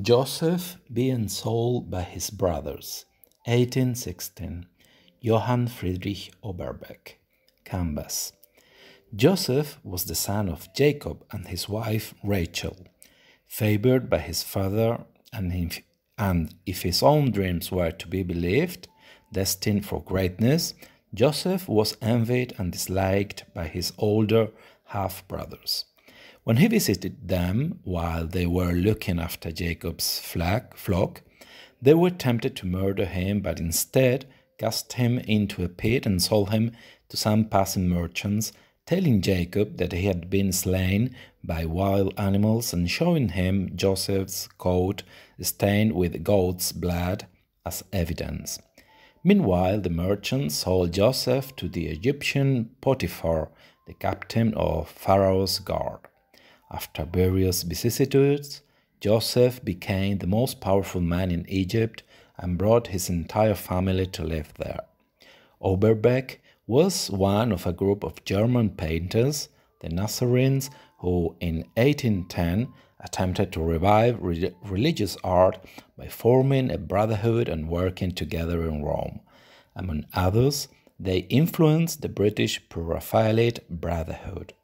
Joseph being sold by his brothers. 1816. Johann Friedrich Overbeck, Canvas. Joseph was the son of Jacob and his wife Rachel. Favored by his father, and if, and if his own dreams were to be believed, destined for greatness, Joseph was envied and disliked by his older half brothers. When he visited them while they were looking after Jacob's flock, they were tempted to murder him, but instead cast him into a pit and sold him to some passing merchants, telling Jacob that he had been slain by wild animals and showing him Joseph's coat stained with goat's blood as evidence. Meanwhile, the merchants sold Joseph to the Egyptian Potiphar, the captain of Pharaoh's guard. After various vicissitudes, Joseph became the most powerful man in Egypt and brought his entire family to live there. Overbeck was one of a group of German painters, the Nazarenes, who in 1810 attempted to revive re religious art by forming a brotherhood and working together in Rome. Among others, they influenced the British Pre Raphaelite Brotherhood.